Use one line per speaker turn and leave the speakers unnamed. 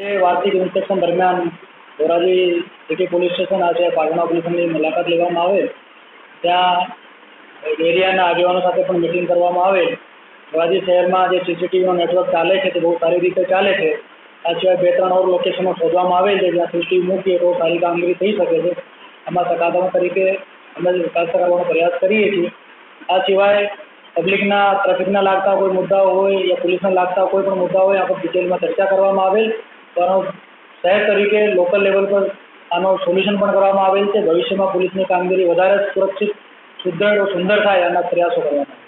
એ વાર્ષિક ઇન્સ્પેક્શન દરમિયાન Dhoraji city police station આજે પાટણા પોલીસની મુલાકાત લેવામાં આવે. ત્યાં એરિયાના આગેવાનો સાથે પણ મિટિંગ કરવામાં આવે. ધોરાજી શહેરમાં જે સીસીટીવીનો નેટવર્ક ચાલે છે તે બહુ સારી રીતે ચાલે છે. આ સિવાય બે ત્રણ ઓર લોકેશનો શોધવામાં આવે છે જ્યાં સીસીટીવી મૂકીએ તો સારી કામગીરી થઈ શકે છે. આમાં સકારાત્મક તરીકે અમે વિકાસ કરાવવાનો પ્રયાસ કરીએ છીએ. આ સિવાય પબ્લિકના ટ્રાફિકના લાગતા કોઈ મુદ્દાઓ હોય યા પોલીસના લાગતા કોઈ પણ મુદ્દા હોય આપણે ડિટેલમાં ચર્ચા કરવામાં આવેલ. તો શહેર તરીકે લોકલ લેવલ પર આનો સોલ્યુશન પણ કરવામાં આવેલ છે. ભવિષ્યમાં પોલીસની કામગીરી વધારે સુરક્ષિત સુદ્રઢ સુંદર થાય એના પ્રયાસો કરવામાં